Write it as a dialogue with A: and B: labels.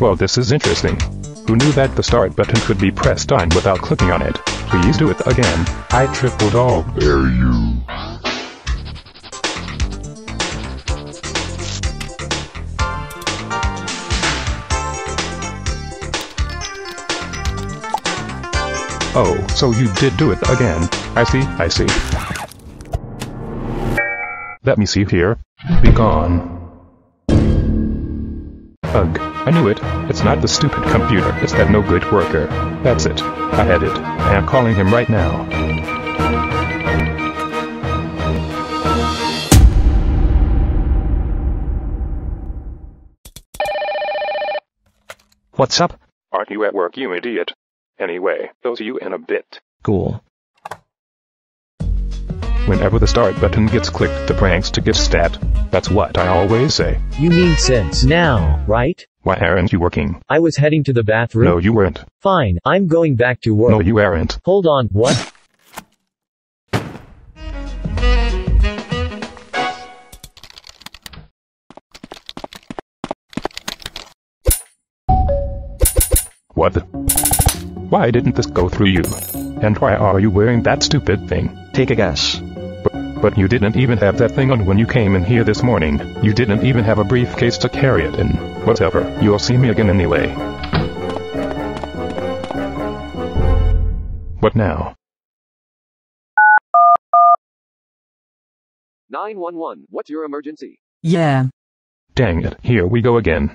A: Whoa, this is interesting. Who knew that the start button could be pressed on without clicking on it? Please do it again. I tripled all. dare you. Oh, so you did do it again. I see, I see. Let me see here. Be gone. Ugh, I knew it. It's not the stupid computer, it's that no good worker. That's it. I had it. I am calling him right now.
B: What's up?
A: Aren't you at work, you idiot? Anyway, those see you in a bit.
B: Cool.
A: Whenever the start button gets clicked, the pranks to get stat. That's what I always say.
C: You mean since now, right?
A: Why aren't you working?
C: I was heading to the bathroom.
A: No, you weren't.
C: Fine, I'm going back to work.
A: No, you aren't.
C: Hold on, what?
A: What? the- Why didn't this go through you? And why are you wearing that stupid thing?
B: Take a guess.
A: But you didn't even have that thing on when you came in here this morning. You didn't even have a briefcase to carry it in. Whatever, you'll see me again anyway. What now?
D: 911, what's your emergency?
E: Yeah.
A: Dang it, here we go again.